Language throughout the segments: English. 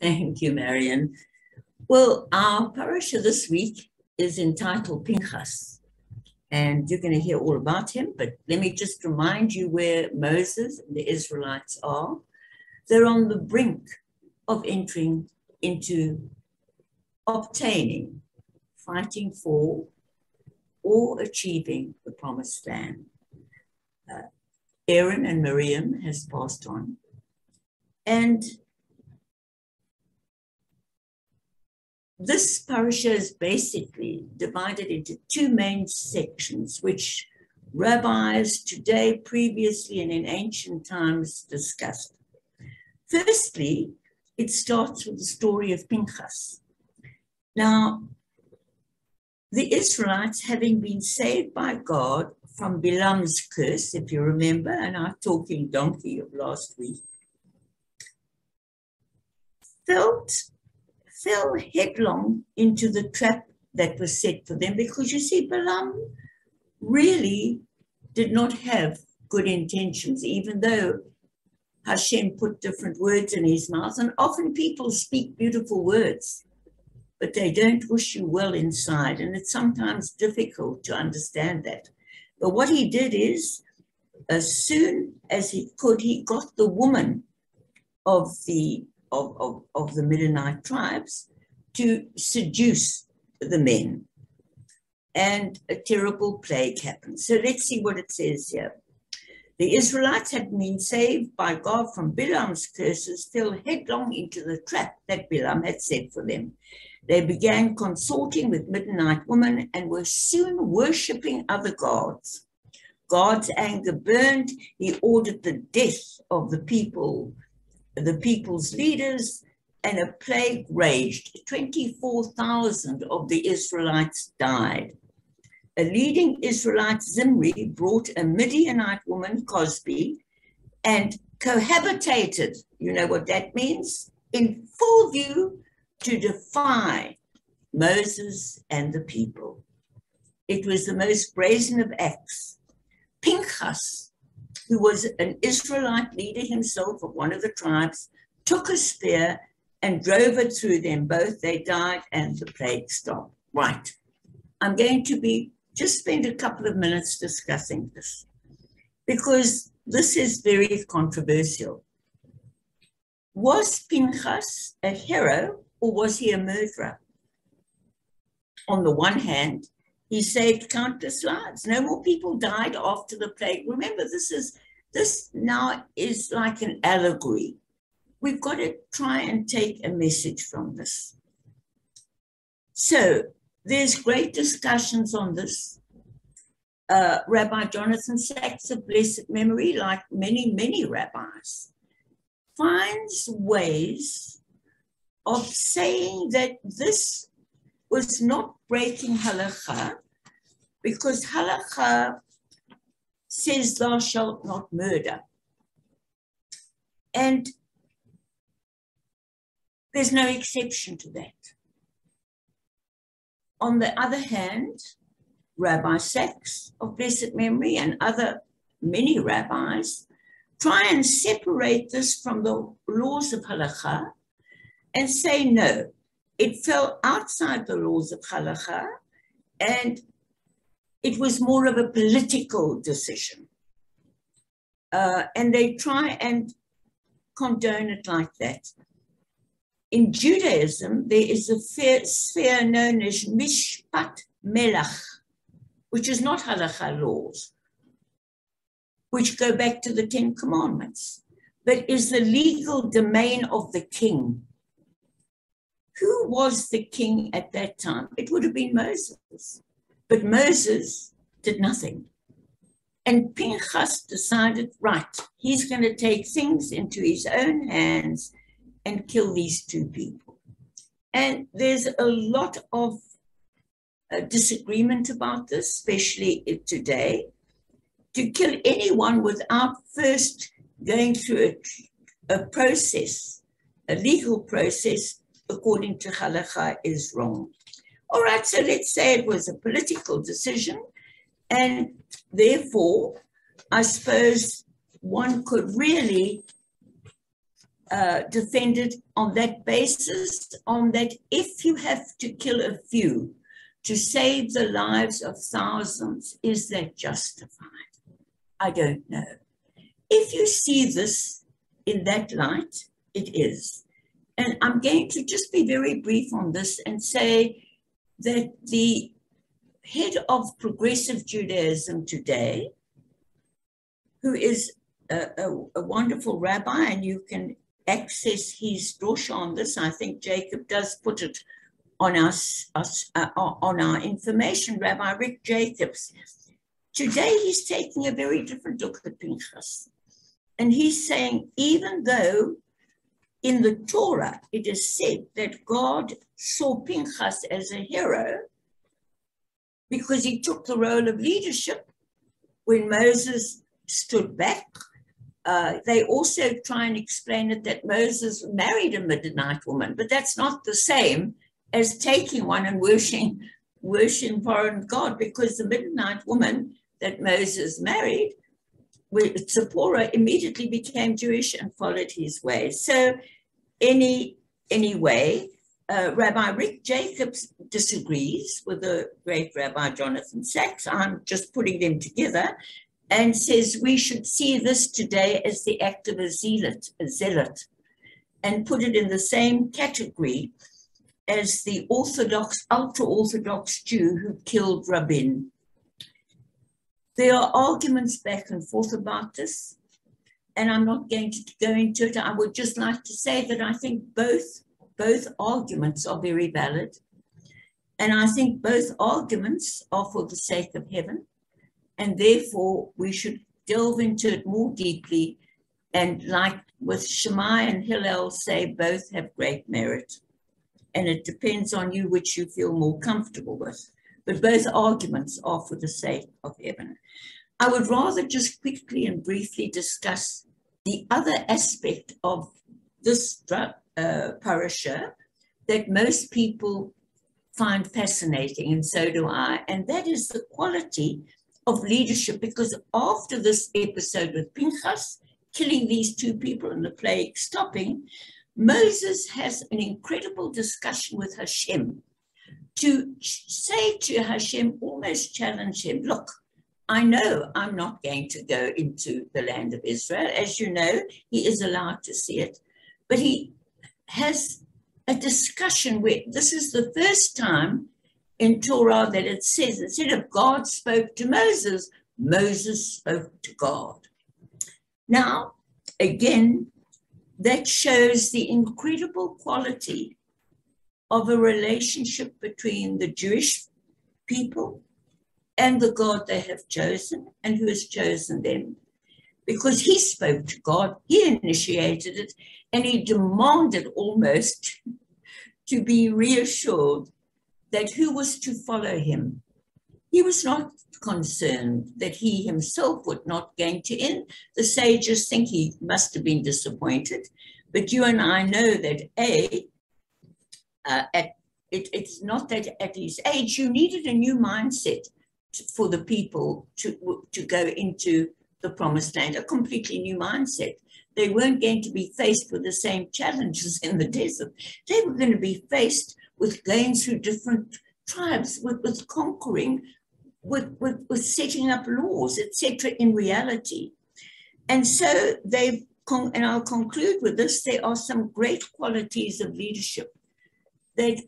Thank you, Marion. Well, our parasha this week is entitled Pinchas, and you're going to hear all about him. But let me just remind you where Moses and the Israelites are. They're on the brink of entering into obtaining, fighting for, or achieving the promised land. Uh, Aaron and Miriam has passed on. And this parasha is basically divided into two main sections, which rabbis today, previously, and in ancient times discussed. Firstly, it starts with the story of Pinchas. Now, the Israelites, having been saved by God from Bilam's curse, if you remember, and our talking donkey of last week, felt fell headlong into the trap that was set for them because you see, Balaam really did not have good intentions, even though Hashem put different words in his mouth. And often people speak beautiful words, but they don't wish you well inside. And it's sometimes difficult to understand that. But what he did is, as soon as he could, he got the woman of the of, of, of the Midianite tribes to seduce the men. And a terrible plague happened. So let's see what it says here. The Israelites had been saved by God from Bilam's curses, fell headlong into the trap that Bilam had set for them. They began consorting with Midianite women and were soon worshipping other gods. God's anger burned. He ordered the death of the people the people's leaders, and a plague raged. 24,000 of the Israelites died. A leading Israelite, Zimri, brought a Midianite woman, Cozbi, and cohabitated, you know what that means, in full view to defy Moses and the people. It was the most brazen of acts. Pinchas, who was an Israelite leader himself of one of the tribes, took a spear and drove it through them both. They died and the plague stopped. Right. I'm going to be just spend a couple of minutes discussing this because this is very controversial. Was Pinchas a hero or was he a murderer? On the one hand, he saved countless lives. No more people died after the plague. Remember, this is this now is like an allegory. We've got to try and take a message from this. So there's great discussions on this. Uh, Rabbi Jonathan Sacks of blessed memory, like many, many rabbis, finds ways of saying that this was not breaking halacha because halacha says thou shalt not murder. And there's no exception to that. On the other hand, Rabbi Sacks of blessed memory and other many rabbis try and separate this from the laws of halacha and say no, it fell outside the laws of halakha and it was more of a political decision. Uh, and they try and condone it like that. In Judaism, there is a sphere known as Mishpat Melech, which is not halakha laws, which go back to the Ten Commandments, but is the legal domain of the king. Who was the king at that time? It would have been Moses. But Moses did nothing. And Pinchas decided, right, he's going to take things into his own hands and kill these two people. And there's a lot of uh, disagreement about this, especially today. To kill anyone without first going through a, a process, a legal process, according to halakha, is wrong. All right, so let's say it was a political decision, and therefore, I suppose one could really uh, it on that basis, on that if you have to kill a few to save the lives of thousands, is that justified? I don't know. If you see this in that light, it is. And I'm going to just be very brief on this and say that the head of progressive Judaism today, who is a, a, a wonderful rabbi, and you can access his dosh on this. I think Jacob does put it on us, us uh, on our information. Rabbi Rick Jacobs. Today he's taking a very different look at Pinchas, and he's saying even though in the Torah it is said that God saw Pinchas as a hero because he took the role of leadership. When Moses stood back uh, they also try and explain it that Moses married a Midianite woman, but that's not the same as taking one and worshiping, worshiping foreign God, because the Midianite woman that Moses married, Zipporah, immediately became Jewish and followed his ways. So, any anyway, uh, Rabbi Rick Jacobs disagrees with the great Rabbi Jonathan Sacks. I'm just putting them together and says we should see this today as the act of a zealot, a zealot, and put it in the same category as the Orthodox, ultra-Orthodox Jew who killed Rabin. There are arguments back and forth about this, and I'm not going to go into it. I would just like to say that I think both, both arguments are very valid. And I think both arguments are for the sake of heaven and therefore we should delve into it more deeply. And like with Shammai and Hillel say, both have great merit. And it depends on you which you feel more comfortable with. But both arguments are for the sake of heaven. I would rather just quickly and briefly discuss the other aspect of this uh, parasha that most people find fascinating, and so do I, and that is the quality of leadership because after this episode with Pinchas, killing these two people and the plague stopping, Moses has an incredible discussion with Hashem to say to Hashem, almost challenge him, look, I know I'm not going to go into the land of Israel. As you know, he is allowed to see it. But he has a discussion where this is the first time in Torah that it says instead of God spoke to Moses, Moses spoke to God. Now, again, that shows the incredible quality of a relationship between the Jewish people and the God they have chosen and who has chosen them. Because he spoke to God, he initiated it, and he demanded almost to be reassured that who was to follow him. He was not concerned that he himself would not gain to in. The sages think he must have been disappointed, but you and I know that A, uh, at, it, it's not that at his age, you needed a new mindset to, for the people to, to go into the promised land, a completely new mindset. They weren't going to be faced with the same challenges in the desert. They were going to be faced with going through different tribes, with, with conquering, with, with, with setting up laws, etc. in reality. And so they've, and I'll conclude with this, there are some great qualities of leadership that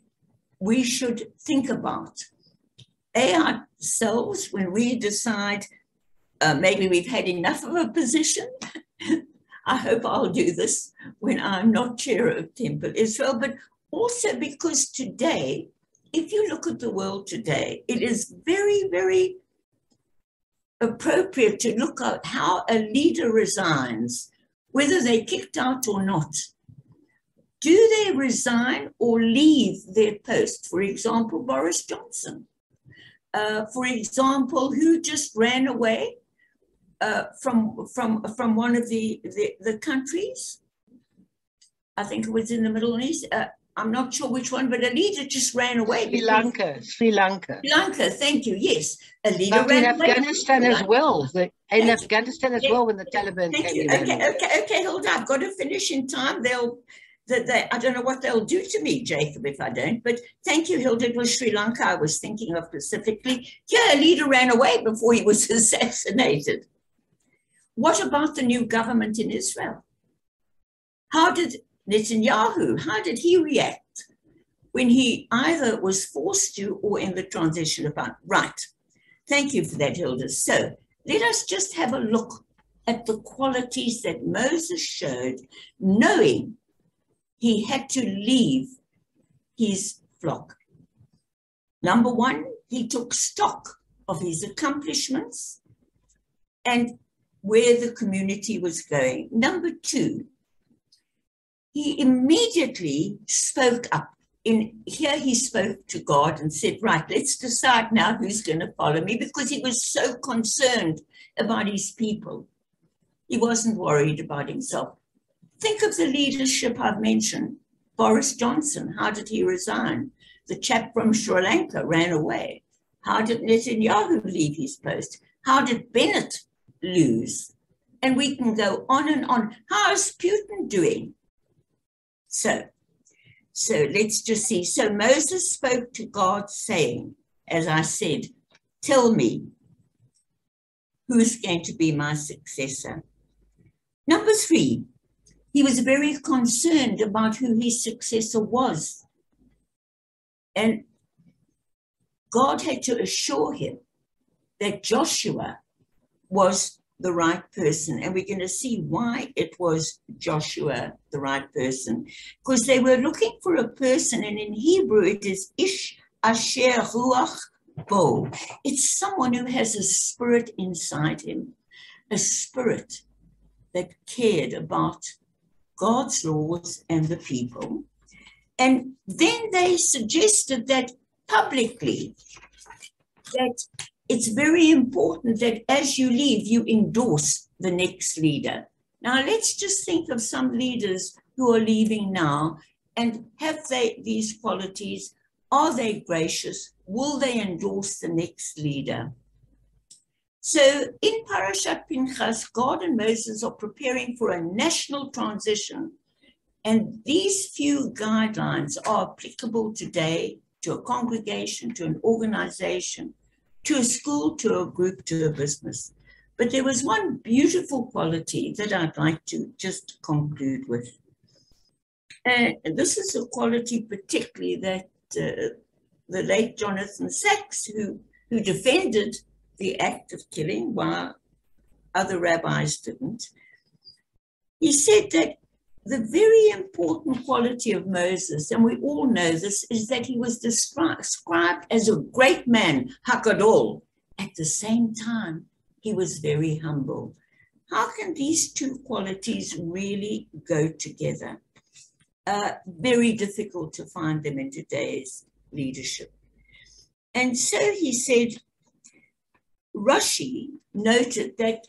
we should think about. A, ourselves, when we decide uh, maybe we've had enough of a position, I hope I'll do this when I'm not chair of Temple Israel, but also because today, if you look at the world today, it is very, very appropriate to look at how a leader resigns, whether they're kicked out or not. Do they resign or leave their post? For example, Boris Johnson. Uh, for example, who just ran away uh, from, from, from one of the, the, the countries I think it was in the Middle East, uh, I'm not sure which one, but a leader just ran away. Sri Lanka, Sri Lanka. Sri Lanka, thank you. Yes, a leader But in. Afghanistan as well. The, in Thank you. Afghanistan as well, when the Taliban Thank came you. in. Okay, okay, okay, hold on. I've got to finish in time. They'll, that they, I don't know what they'll do to me, Jacob, if I don't. But thank you, Hilda. It was Sri Lanka I was thinking of specifically. Yeah, a leader ran away before he was assassinated. What about the new government in Israel? How did Netanyahu, how did he react when he either was forced to or in the transition about? Right. Thank you for that, Hilda. So let us just have a look at the qualities that Moses showed, knowing he had to leave his flock. Number one, he took stock of his accomplishments and where the community was going. Number two, he immediately spoke up. In here, he spoke to God and said, Right, let's decide now who's going to follow me because he was so concerned about his people. He wasn't worried about himself. Think of the leadership I've mentioned. Boris Johnson, how did he resign? The chap from Sri Lanka ran away. How did Netanyahu leave his post? How did Bennett lose? And we can go on and on. How is Putin doing? So, so let's just see. So Moses spoke to God, saying, as I said, tell me who's going to be my successor. Number three, he was very concerned about who his successor was. And God had to assure him that Joshua was the right person. And we're going to see why it was Joshua the right person. Because they were looking for a person, and in Hebrew it is Ish Asher Ruach Bo. It's someone who has a spirit inside him, a spirit that cared about God's laws and the people. And then they suggested that publicly that it's very important that as you leave, you endorse the next leader. Now, let's just think of some leaders who are leaving now and have they these qualities? Are they gracious? Will they endorse the next leader? So in Parashat Pinchas, God and Moses are preparing for a national transition. And these few guidelines are applicable today to a congregation, to an organization, to a school, to a group, to a business. But there was one beautiful quality that I'd like to just conclude with. Uh, this is a quality particularly that uh, the late Jonathan Sacks, who, who defended the act of killing while other rabbis didn't, he said that the very important quality of Moses, and we all know this, is that he was described as a great man, Hakadol. At the same time, he was very humble. How can these two qualities really go together? Uh, very difficult to find them in today's leadership. And so he said, Rashi noted that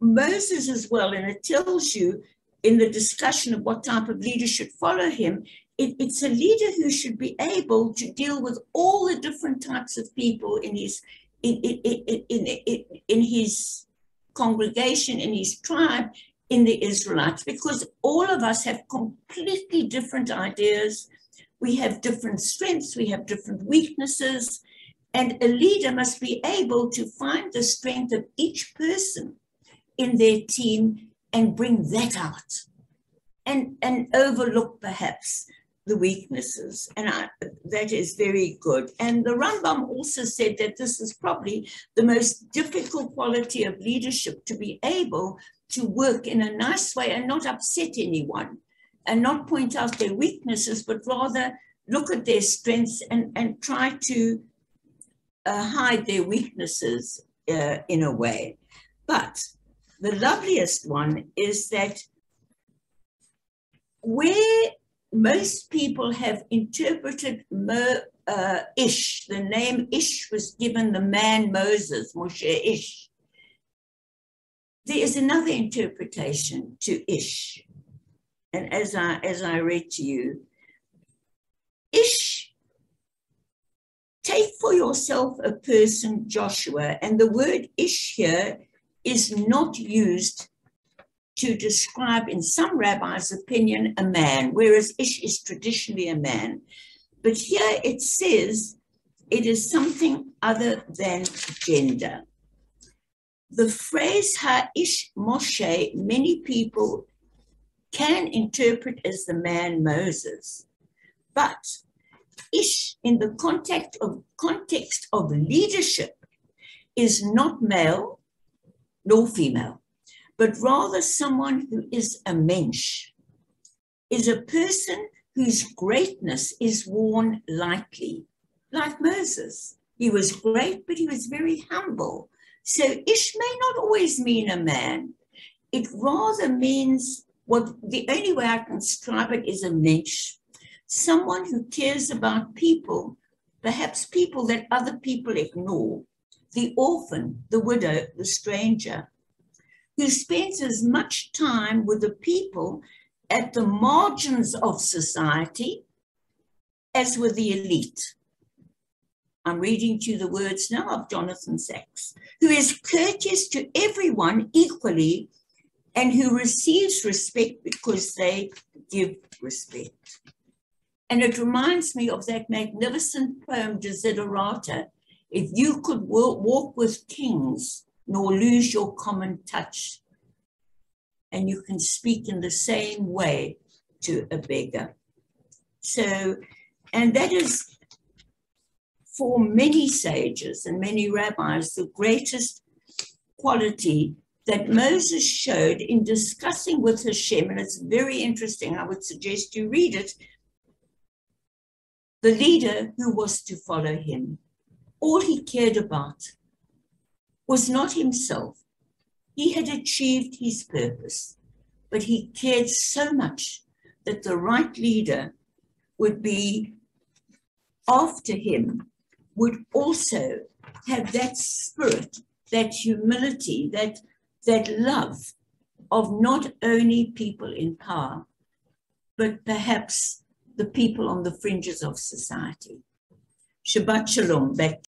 Moses as well, and it tells you in the discussion of what type of leader should follow him, it, it's a leader who should be able to deal with all the different types of people in his in, in, in, in, in his congregation, in his tribe, in the Israelites, because all of us have completely different ideas. We have different strengths, we have different weaknesses, and a leader must be able to find the strength of each person in their team and bring that out and, and overlook perhaps the weaknesses. And I, that is very good. And the Rambam also said that this is probably the most difficult quality of leadership to be able to work in a nice way and not upset anyone and not point out their weaknesses, but rather look at their strengths and, and try to uh, hide their weaknesses uh, in a way. But the loveliest one is that where most people have interpreted Mo, uh, Ish, the name Ish was given the man Moses, Moshe Ish. There is another interpretation to Ish. and as I as I read to you, Ish, take for yourself a person, Joshua, and the word Ish here is not used to describe, in some rabbis' opinion, a man, whereas Ish is traditionally a man. But here it says it is something other than gender. The phrase Ha'ish Moshe, many people can interpret as the man Moses, but Ish in the context of, context of leadership is not male nor female but rather someone who is a mensch, is a person whose greatness is worn lightly, like Moses. He was great, but he was very humble. So Ish may not always mean a man. It rather means what the only way I can describe it is a mensch, someone who cares about people, perhaps people that other people ignore, the orphan, the widow, the stranger who spends as much time with the people at the margins of society as with the elite. I'm reading to you the words now of Jonathan Sacks, who is courteous to everyone equally and who receives respect because they give respect. And it reminds me of that magnificent poem, Desiderata. If you could walk with kings, nor lose your common touch. And you can speak in the same way to a beggar. So, and that is for many sages and many rabbis the greatest quality that Moses showed in discussing with Hashem, and it's very interesting. I would suggest you read it. The leader who was to follow him, all he cared about was not himself. He had achieved his purpose, but he cared so much that the right leader would be after him, would also have that spirit, that humility, that, that love of not only people in power, but perhaps the people on the fringes of society. Shabbat Shalom.